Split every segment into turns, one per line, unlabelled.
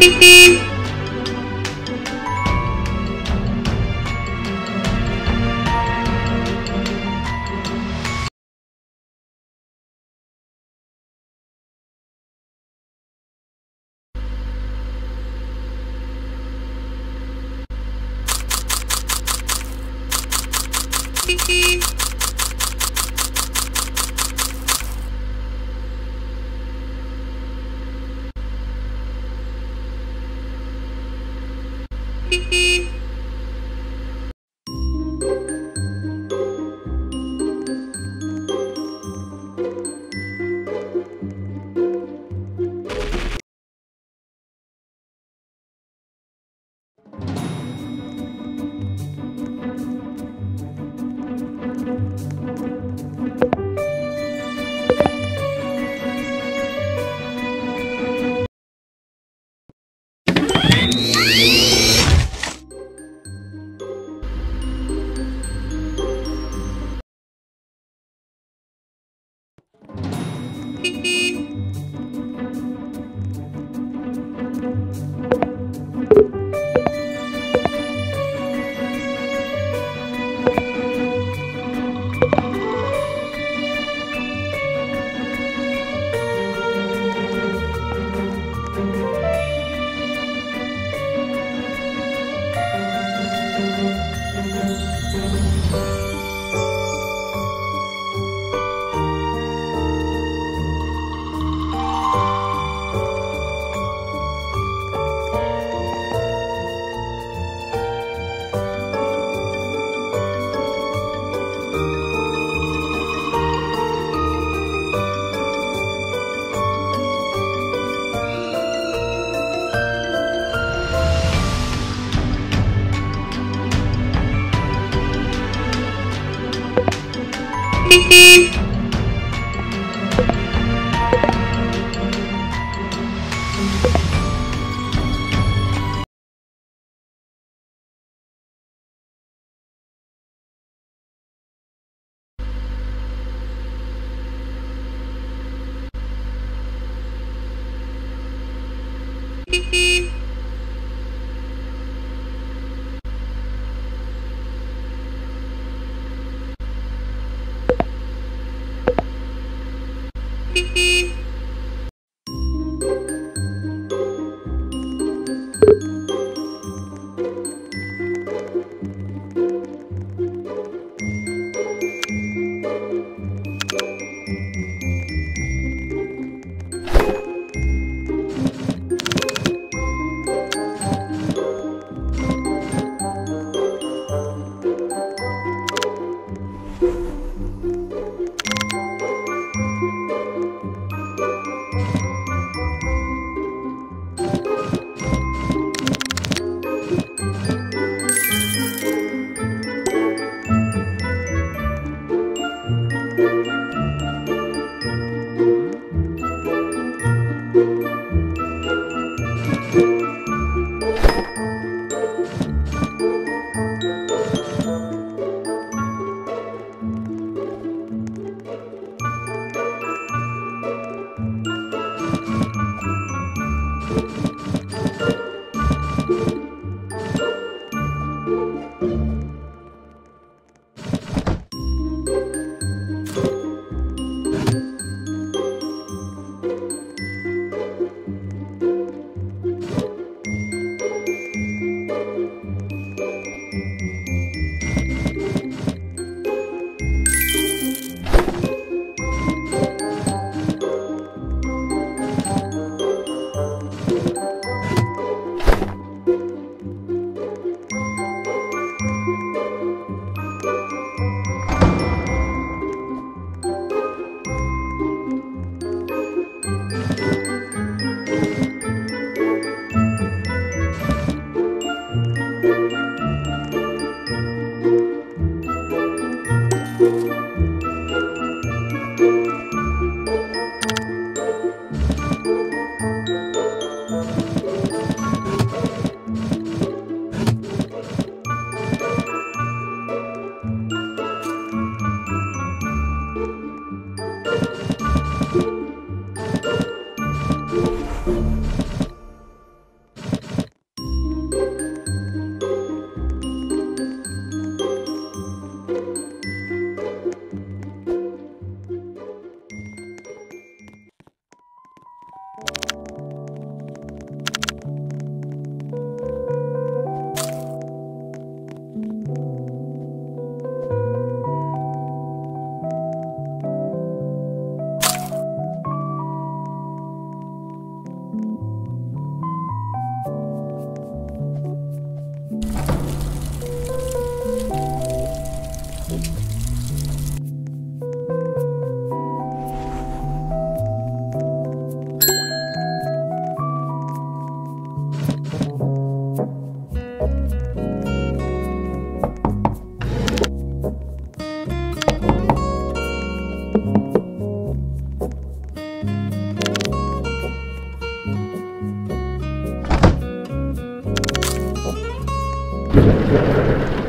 Beep beep. ハハハハ!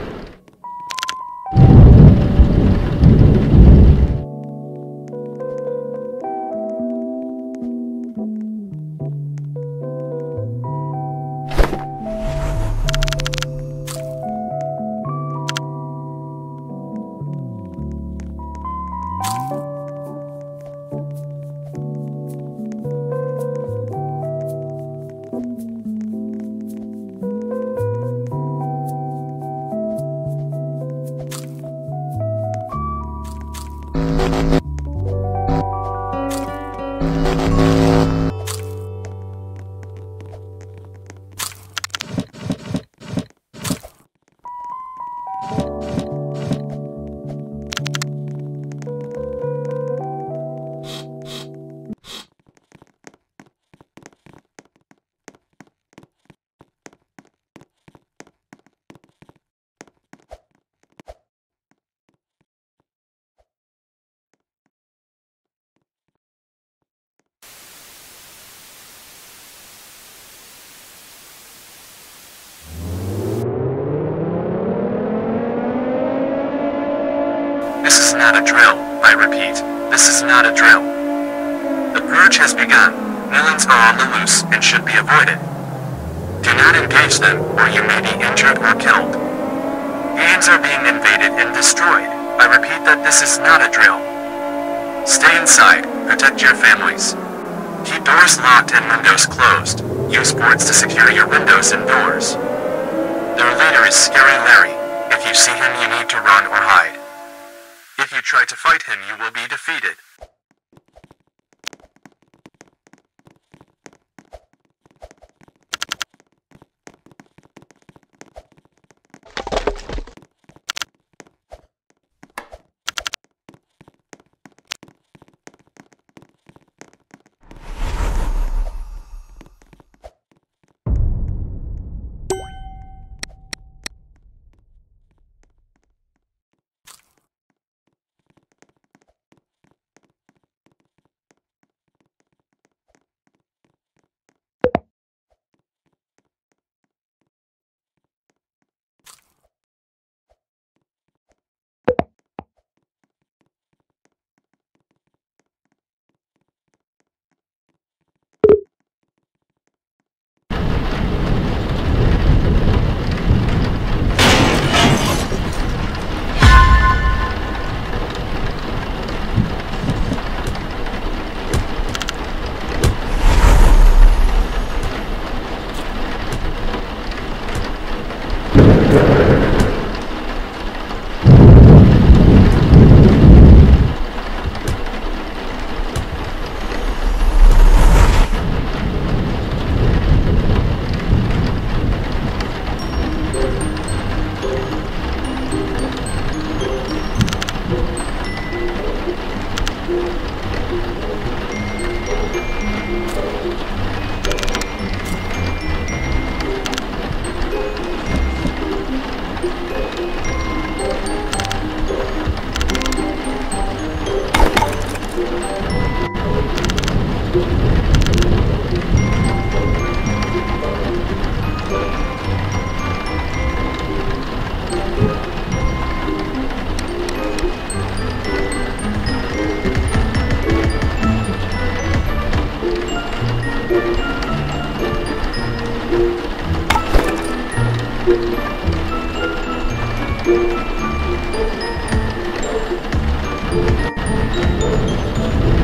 This is not a drill. The purge has begun. Villains are on the loose and should be avoided. Do not engage them, or you may be injured or killed. Games are being invaded and destroyed. I repeat that this is not a drill. Stay inside, protect your families. Keep doors locked and windows closed. Use boards to secure your windows and doors. Their leader is Scary Larry. If you see him, you need to run or hide. You try to fight him, you will be defeated. Thank you.